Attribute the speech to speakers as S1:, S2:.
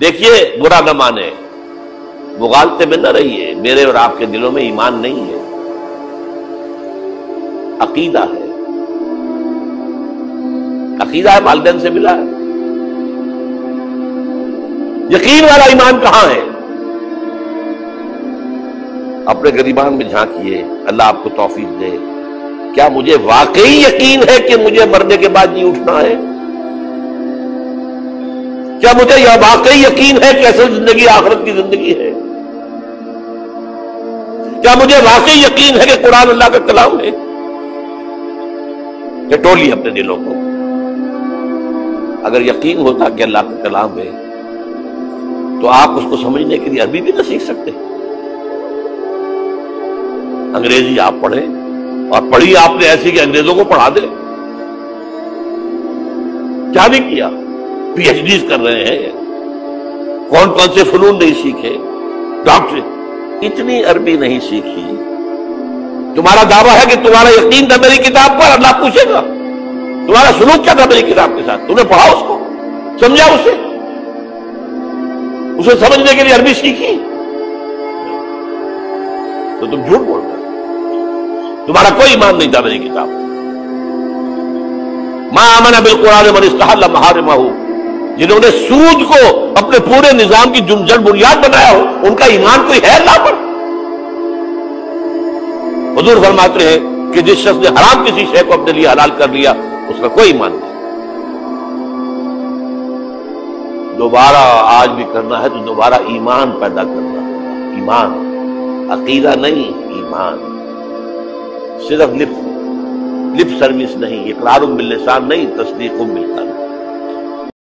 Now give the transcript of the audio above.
S1: देखिए, बुरा न माने। मुगालते में न रहिए। मेरे और आपके दिलों में ईमान नहीं है। अकीदा है। अकीदा है, वालदेन से मिला है। यकीन वाला ईमान कहाँ है? अपने गरीबान में झांकिए। अल्लाह आपको तौफीक दे। क्या मुझे वाकई यकीन है कि मुझे मरने के बाद नहीं उठना है? क्या मुझे यह वाकई यकीन है कि असल ज़िंदगी आखिरत की ज़िंदगी है? क्या मुझे वाकई यकीन है कि कुरान अल्लाह का कलाम है? टोली अपने दिलों को। अगर यकीन होता कि अल्लाह का कलाम है तो आप उसको समझने के लिए अभी भी ना सीख सकते। अंग्रेज़ी आप पढ़े, और पढ़ी आपने ऐसी कि अंग्रेज़ों को पढ़ा दे। क्या नहीं किया? पीएचडी कर रहे हैं। कौन कौन से फनून नहीं सीखे? डॉक्टर इतनी अरबी नहीं सीखी। तुम्हारा दावा है कि तुम्हारा यकीन था मेरी किताब पर, अल्लाह पूछेगा। तुम्हारा सुलूक क्या था मेरी किताब के साथ? तुमने पढ़ा उसको? समझा उसे? उसे समझने के लिए अरबी सीखी? तो तुम झूठ बोल रहे तुम्हारा कोई ईमान नहीं था मेरी किताब माँ अमन बिल कुरान मन इस्ताल महार महू जिन्होंने सूद को अपने पूरे निज़ाम की जुमजड़ बुनियाद बनाया हो, उनका ईमान कोई है ना? पर हजूर फरमाते हैं कि जिस शख्स ने हराम किसी शय को अपने लिए हलाल कर लिया, उसका कोई ईमान नहीं। दोबारा आज भी करना है तो दोबारा ईमान पैदा करना। ईमान, अकीदा नहीं, ईमान। सिर्फ़ लिप लिप सर्विस नहीं इकरार बिल्लिसान नहीं तस्दीक मिलता नहीं।